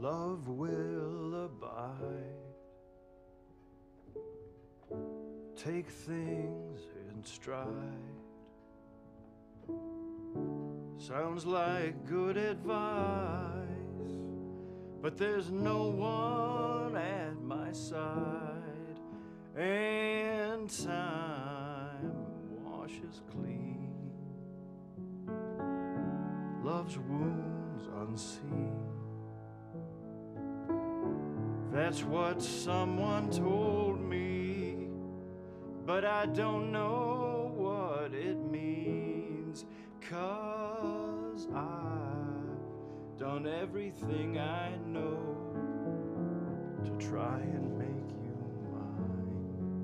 love will abide. Take things in stride. Sounds like good advice, but there's no one at my side, and time washes clean love's wounds unseen. That's what someone told me, but I don't know what it means. Cause I've done everything I know to try and